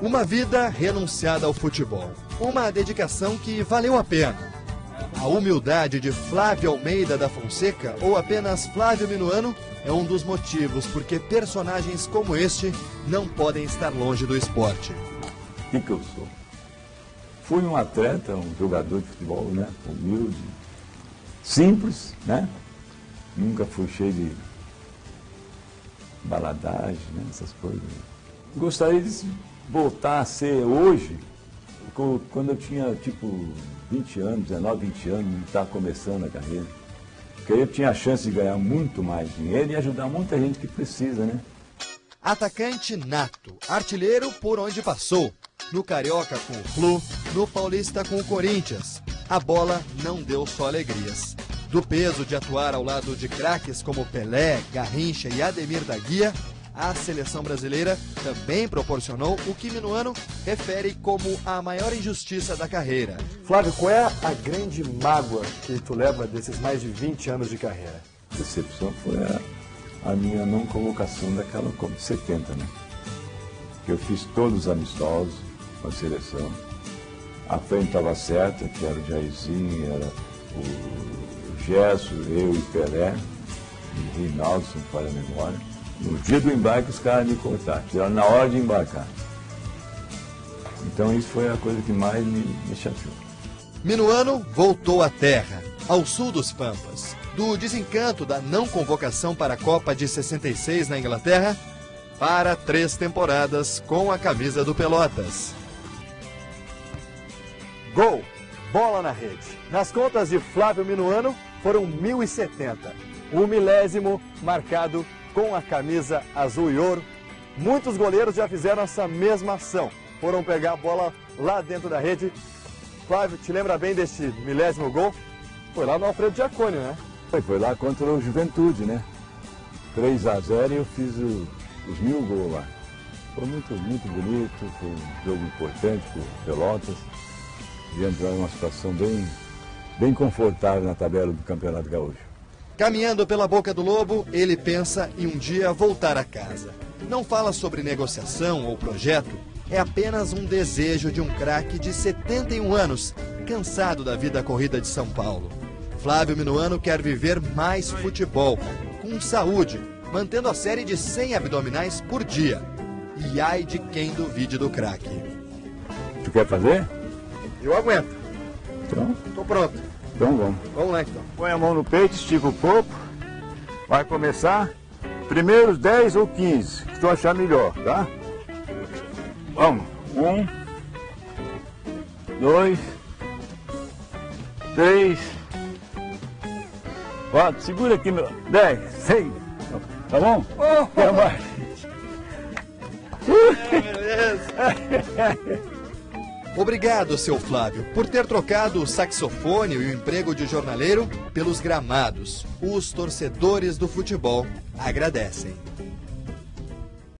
Uma vida renunciada ao futebol. Uma dedicação que valeu a pena. A humildade de Flávio Almeida da Fonseca ou apenas Flávio Minuano é um dos motivos porque personagens como este não podem estar longe do esporte. O que, que eu sou? Fui um atleta, um jogador de futebol, né? Humilde, simples, né? Nunca fui cheio de baladagem, né? essas coisas. Gostaria de voltar a ser hoje, quando eu tinha tipo 20 anos, 19, 20 anos, estava começando a carreira. Porque aí eu tinha a chance de ganhar muito mais dinheiro e ajudar muita gente que precisa, né? Atacante nato, artilheiro por onde passou. No Carioca com o Flu, no Paulista com o Corinthians. A bola não deu só alegrias. Do peso de atuar ao lado de craques como Pelé, Garrincha e Ademir da Guia, a seleção brasileira também proporcionou o que Minuano refere como a maior injustiça da carreira. Flávio, qual é a grande mágoa que tu leva desses mais de 20 anos de carreira? A decepção foi a, a minha não convocação daquela Copa 70, né? Que eu fiz todos os amistosos com a seleção. A frente estava certa, que era o Jairzinho, era o Gesso, eu e Pelé, e Rinaldo, se não falha a memória. No dia do embarque, os caras me cortaram, tiraram na hora de embarcar. Então isso foi a coisa que mais me, me chateou. Minuano voltou à terra, ao sul dos Pampas. Do desencanto da não convocação para a Copa de 66 na Inglaterra, para três temporadas com a camisa do Pelotas. Gol! Bola na rede. Nas contas de Flávio Minuano, foram 1.070. O milésimo marcado com a camisa azul e ouro. Muitos goleiros já fizeram essa mesma ação. Foram pegar a bola lá dentro da rede. Flávio, te lembra bem deste milésimo gol? Foi lá no Alfredo Giacone, né? Foi, foi lá contra o Juventude, né? 3 a 0 e eu fiz o, os mil gols lá. Foi muito, muito bonito, foi um jogo importante para Pelotas. E entrar numa situação bem, bem confortável na tabela do Campeonato Gaúcho. Caminhando pela boca do lobo, ele pensa em um dia voltar a casa. Não fala sobre negociação ou projeto, é apenas um desejo de um craque de 71 anos, cansado da vida corrida de São Paulo. Flávio Minuano quer viver mais futebol, com saúde, mantendo a série de 100 abdominais por dia. E ai de quem duvide do craque. Tu quer fazer? Eu aguento. Então, Tô pronto. Então vamos. Vamos lá então. Põe a mão no peito, estica o corpo. Vai começar. Primeiros 10 ou 15, que tu achar melhor, tá? Vamos. Um, dois, três, quatro. Segura aqui, meu. Dez, seis. Tá bom? Quer mais? Obrigado, seu Flávio, por ter trocado o saxofone e o emprego de jornaleiro pelos gramados. Os torcedores do futebol agradecem.